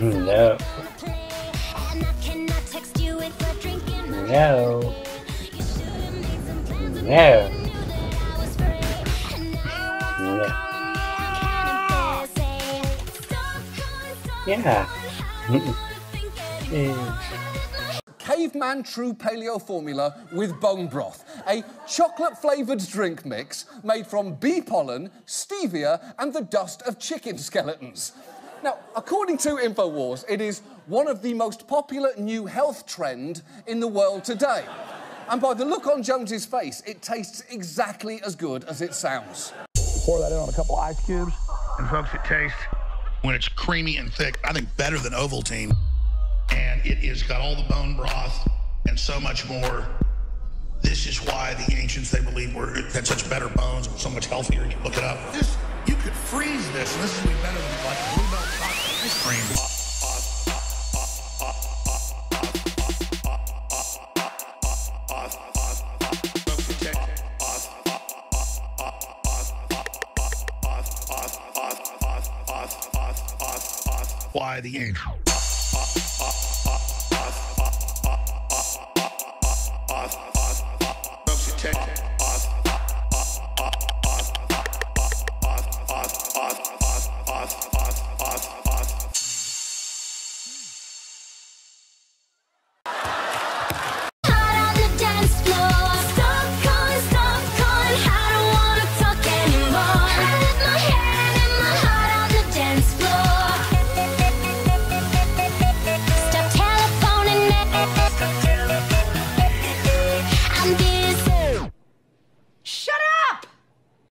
Mm, no. No. No. No. Yeah. Yeah. Caveman True Paleo Formula with bone broth, a chocolate flavoured drink mix made from bee pollen, stevia, and the dust of chicken skeletons. Now, according to InfoWars, it is one of the most popular new health trend in the world today. And by the look on Jones's face, it tastes exactly as good as it sounds. Pour that in on a couple ice cubes. And folks, it tastes when it's creamy and thick. I think better than Ovaltine. And it has got all the bone broth and so much more. This is why the ancients they believe were had such better bones and were so much healthier. You look it up. This you could freeze this, and this would be Why the angel.